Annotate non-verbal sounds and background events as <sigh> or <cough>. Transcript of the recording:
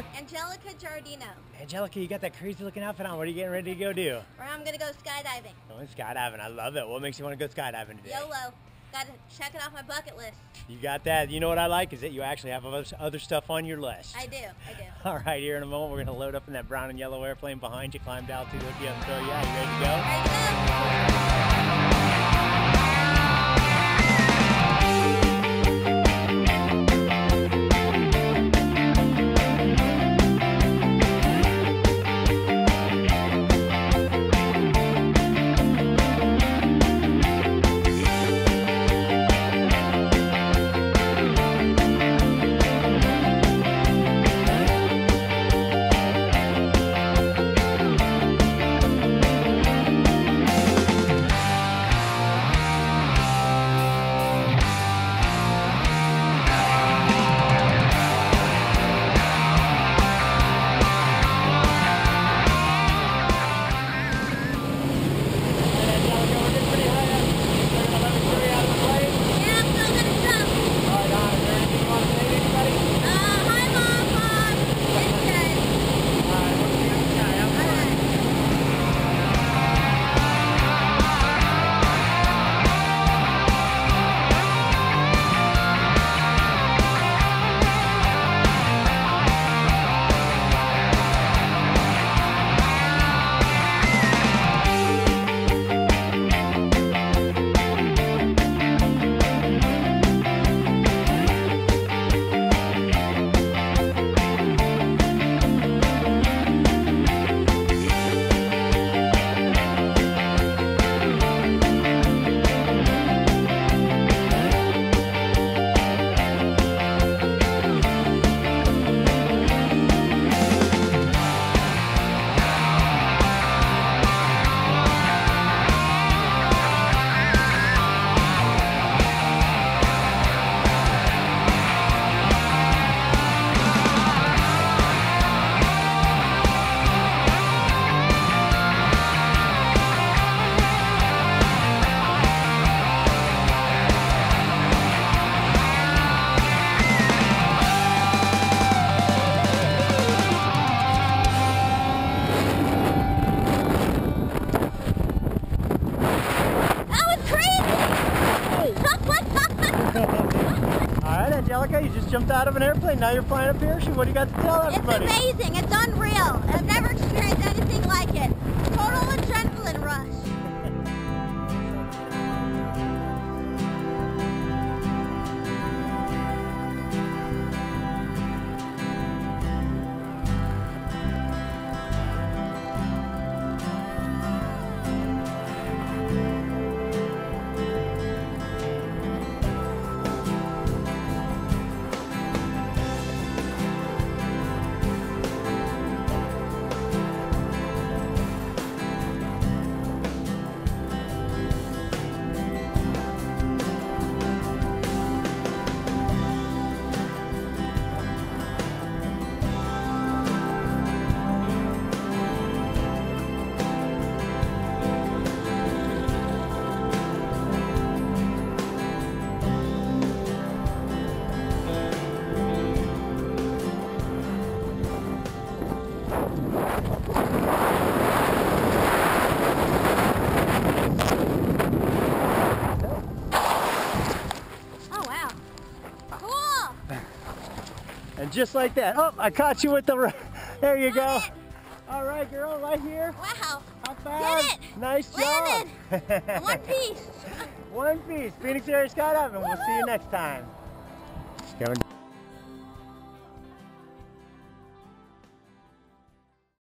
at Giardino, Anjelica, you got that crazy looking outfit on. What are you getting ready to go do? where I'm gonna go skydiving. Going skydiving. I love it. What makes you want to go skydiving today? YOLO. Gotta check it off my bucket list. You got that. You know what I like is that you actually have other stuff on your list. I do, I do. <laughs> All right, here in a moment, we're going to load up in that brown and yellow airplane behind you, climb down to look you up and throw you out. You ready to go? Ready to go? Jumped out of an airplane. Now you're flying a parachute. What do you got to tell everybody? it's amazing. It's unreal. I've never Just like that. Oh, I caught you with the. <laughs> There you go. It. All right, girl, right here. Wow. High five. Did it. Nice job. <laughs> One piece. <laughs> One piece. Phoenix Area Skydiving. We'll see you next time. Kevin.